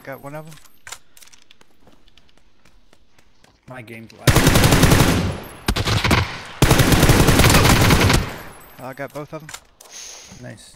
I got one of them. My game's life. I got both of them. Nice.